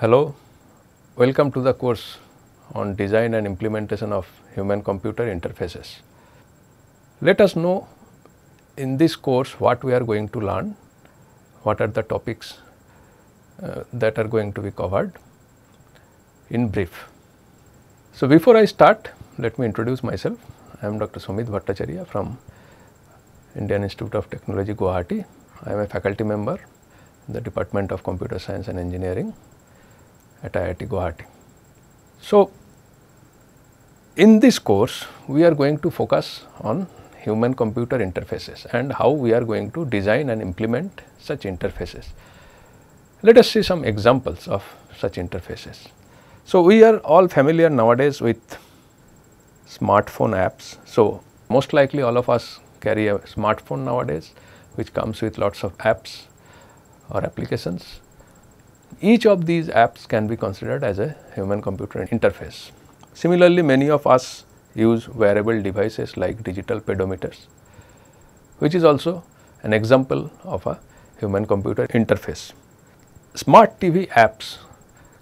Hello, welcome to the course on design and implementation of human computer interfaces. Let us know in this course what we are going to learn, what are the topics uh, that are going to be covered in brief. So, before I start let me introduce myself. I am Dr. Samit Bhattacharya from Indian Institute of Technology Guwahati. I am a faculty member in the Department of Computer Science and Engineering at IIT Guwahati. So, in this course we are going to focus on human computer interfaces and how we are going to design and implement such interfaces. Let us see some examples of such interfaces. So, we are all familiar nowadays with smartphone apps. So, most likely all of us carry a smartphone nowadays which comes with lots of apps or applications. Each of these apps can be considered as a human computer interface. Similarly, many of us use wearable devices like digital pedometers which is also an example of a human computer interface. Smart TV apps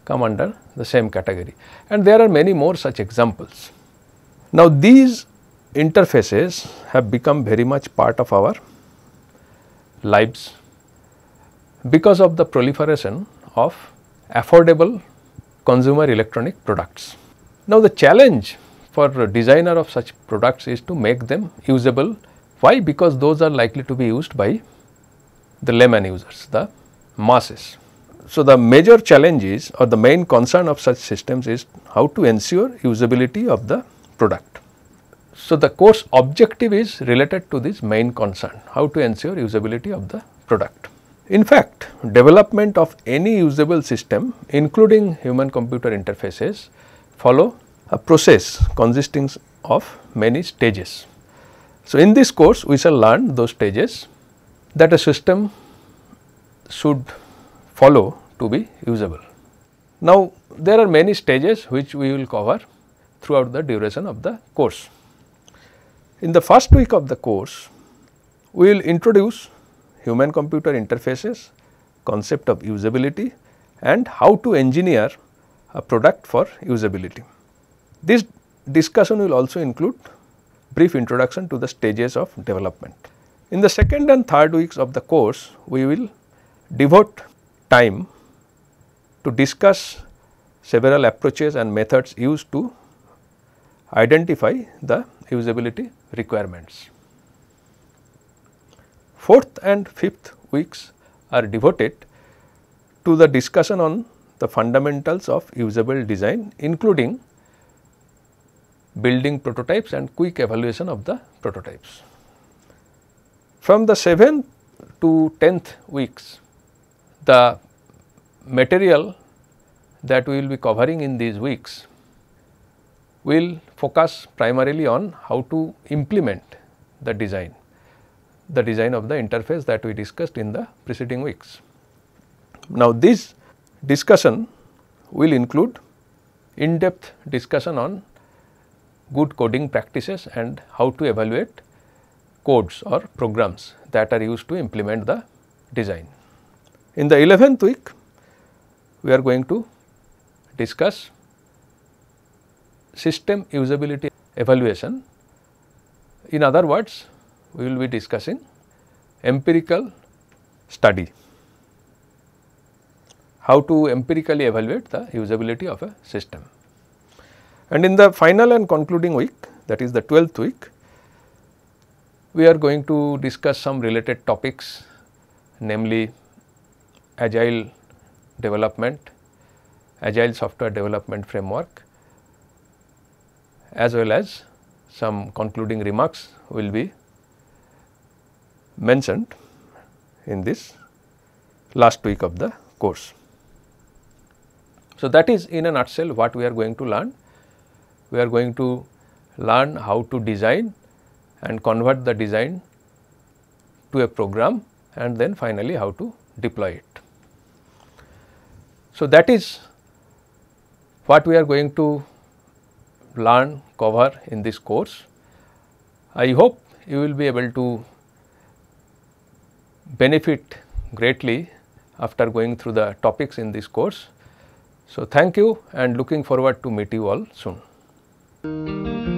come under the same category and there are many more such examples. Now, these interfaces have become very much part of our lives because of the proliferation of affordable consumer electronic products. Now, the challenge for designer of such products is to make them usable. Why? Because those are likely to be used by the layman users, the masses. So, the major challenge is or the main concern of such systems is how to ensure usability of the product. So, the course objective is related to this main concern how to ensure usability of the product. In fact, development of any usable system including human computer interfaces follow a process consisting of many stages. So, in this course we shall learn those stages that a system should follow to be usable. Now, there are many stages which we will cover throughout the duration of the course. In the first week of the course, we will introduce human computer interfaces, concept of usability and how to engineer a product for usability. This discussion will also include brief introduction to the stages of development. In the second and third weeks of the course, we will devote time to discuss several approaches and methods used to identify the usability requirements. Fourth and fifth weeks are devoted to the discussion on the fundamentals of usable design including building prototypes and quick evaluation of the prototypes. From the 7th to 10th weeks, the material that we will be covering in these weeks will focus primarily on how to implement the design, the design of the interface that we discussed in the preceding weeks. Now, this discussion will include in depth discussion on good coding practices and how to evaluate codes or programs that are used to implement the design. In the 11th week, we are going to discuss system usability evaluation. In other words, we will be discussing empirical study, how to empirically evaluate the usability of a system. And in the final and concluding week that is the 12th week, we are going to discuss some related topics namely agile development, agile software development framework as well as some concluding remarks will be mentioned in this last week of the course. So, that is in a nutshell what we are going to learn we are going to learn how to design and convert the design to a program and then finally how to deploy it. So, that is what we are going to learn cover in this course. I hope you will be able to benefit greatly after going through the topics in this course So, thank you and looking forward to meet you all soon.